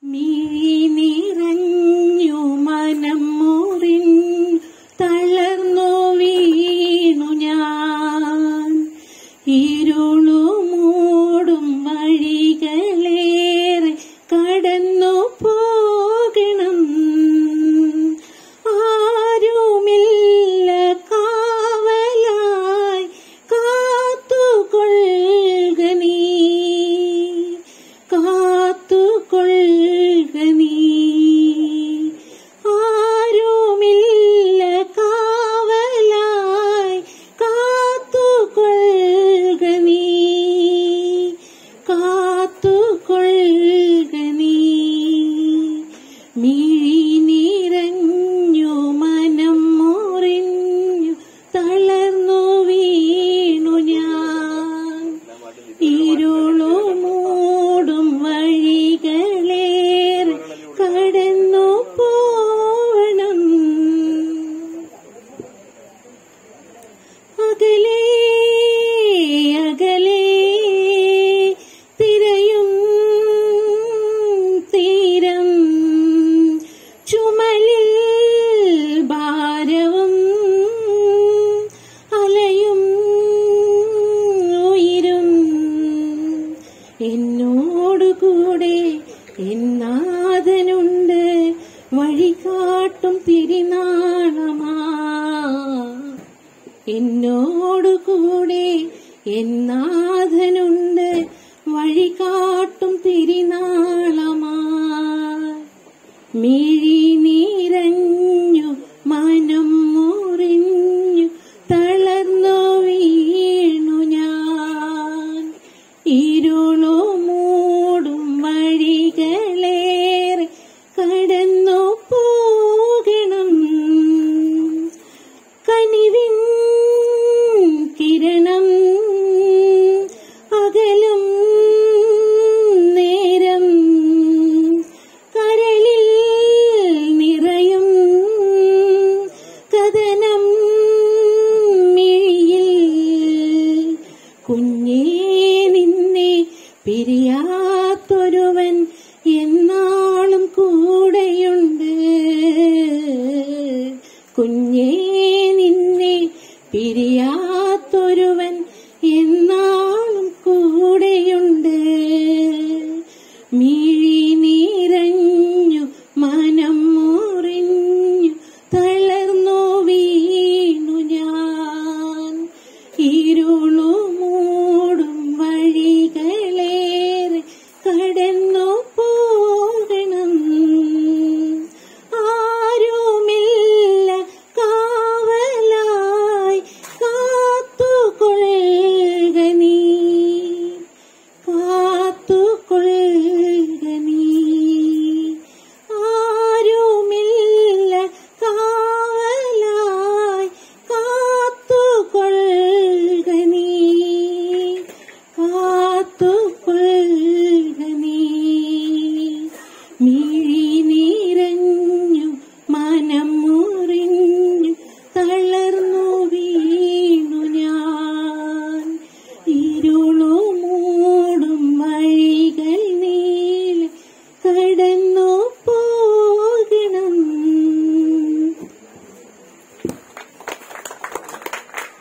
迷。എന്നോടു കൂടെ എന്നാഥനുണ്ട്. വഴികാട്ടും തിരുനാളമാ. എന്നോടു കൂടെ എന്നാഥനുണ്ട്. വഴികാ കുഞ്ഞേ നിന്നെ പിരി